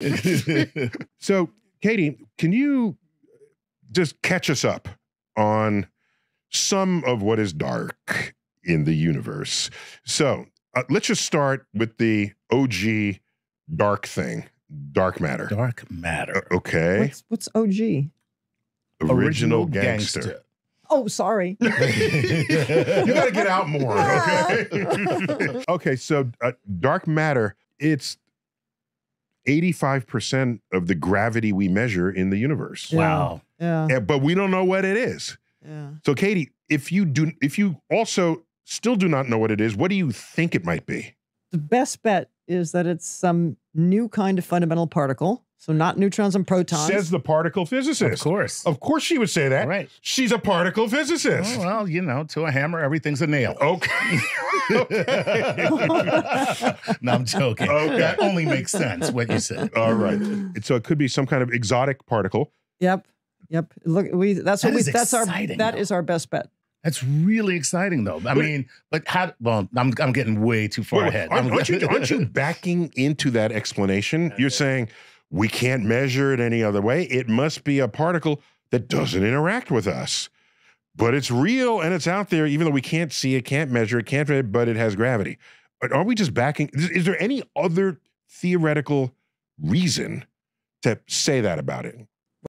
So, Katie, can you just catch us up on some of what is dark in the universe? So, uh, let's just start with the OG dark thing, dark matter. Dark matter. Uh, okay. What's what's OG? Original, gangster. Oh, sorry. you got to get out more, okay? okay, so uh, dark matter, it's 85% of the gravity we measure in the universe. Yeah. Wow. Yeah. Eh, But we don't know what it is. Yeah. So Katie, if you do if you also still do not know what it is, what do you think it might be? The best bet is that it's some new kind of fundamental particle. So not neutrons and protons. Says the particle physicist. Of course. Of course she would say that. Right. She's a particle physicist. Oh, well, you know, to a hammer, everything's a nail. Okay. okay. no, I'm joking. Okay. That only makes sense what you said. All right. So it could be some kind of exotic particle. Yep. Yep. Look, we that's That what we is that's our exciting, that though. is our best bet. That's really exciting, though. I mean, but how? Well, I'm I'm getting way too far Wait, ahead. Aren't, aren't you, aren't you backing into that explanation? You're saying we can't measure it any other way. It must be a particle that doesn't interact with us. But it's real and it's out there, even though we can't see it, can't measure it, can't, but it has gravity. But Are we just backing? Is, is there any other theoretical reason to say that about it?